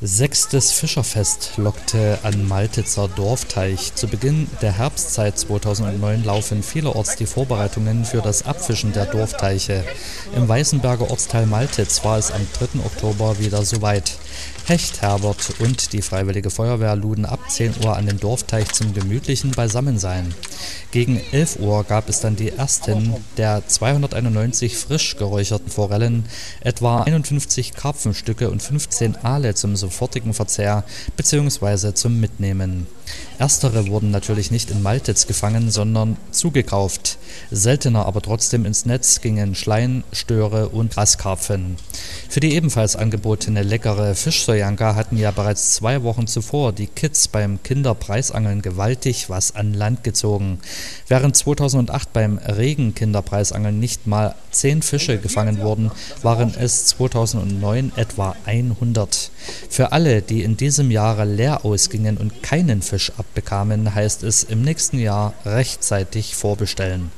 Sechstes Fischerfest lockte an Maltitzer Dorfteich. Zu Beginn der Herbstzeit 2009 laufen vielerorts die Vorbereitungen für das Abfischen der Dorfteiche. Im Weißenberger Ortsteil Maltitz war es am 3. Oktober wieder soweit. Hecht Herbert und die Freiwillige Feuerwehr luden ab 10 Uhr an den Dorfteich zum gemütlichen Beisammensein. Gegen 11 Uhr gab es dann die ersten der 291 frisch geräucherten Forellen, etwa 51 Karpfenstücke und 15 Aale zum sofortigen Verzehr bzw. zum Mitnehmen. Erstere wurden natürlich nicht in Maltitz gefangen, sondern zugekauft. Seltener aber trotzdem ins Netz gingen Schleien, Störe und Graskarpfen. Für die ebenfalls angebotene leckere Fischsojanka hatten ja bereits zwei Wochen zuvor die Kids beim Kinderpreisangeln gewaltig was an Land gezogen. Während 2008 beim Regen-Kinderpreisangeln nicht mal zehn Fische gefangen wurden, waren es 2009 etwa 100. Für alle, die in diesem Jahre leer ausgingen und keinen Fisch abbekamen, heißt es im nächsten Jahr rechtzeitig vorbestellen